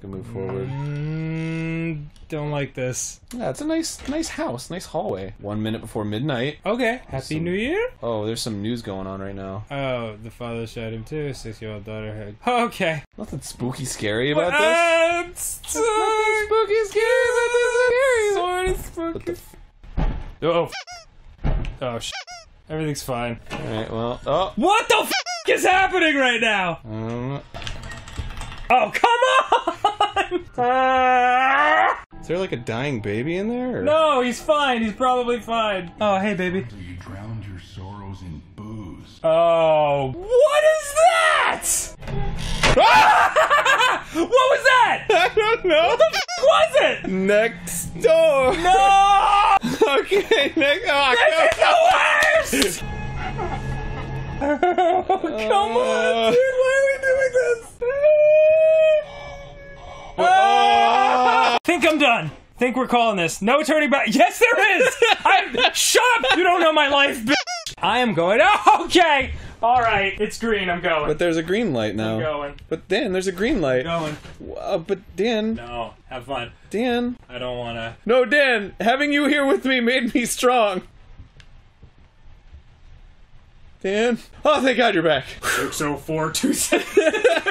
Can move forward. Mm, don't like this. Yeah, it's a nice, nice house, nice hallway. One minute before midnight. Okay. Happy Some- New Year. Oh, there's some news going on right now. Oh, the father shot him too. Six-year-old daughter had. Okay. Nothing spooky, scary about this. Ah, it's Nothing spooky, scary about this. Sort of What spooky. Oh. Oh. Everything's fine. All right, well, oh, What the f is happening right now? um, Oh come on! Is there like a dying baby in there? Or? no, he's fine. He's probably fine. Oh hey baby. So you drowned your sorrows in booze. Oh, what is that? Ah! what was that? I don't know. What the f was it? Next door. No! okay, next. Oh, This is the worst! oh, come on, dude, Think I'm done. Think we're calling this. No turning back. Yes, there is. I shut up. You don't know my life. Bitch. I am going. Oh, okay. All right. It's green. I'm going. But there's a green light now. I'm going. But Dan, there's a green light. I'm going. Uh, but Dan. No. Have fun. Dan. I don't want to. No, Dan. Having you here with me made me strong. Dan. Oh, thank God you're back. 60426.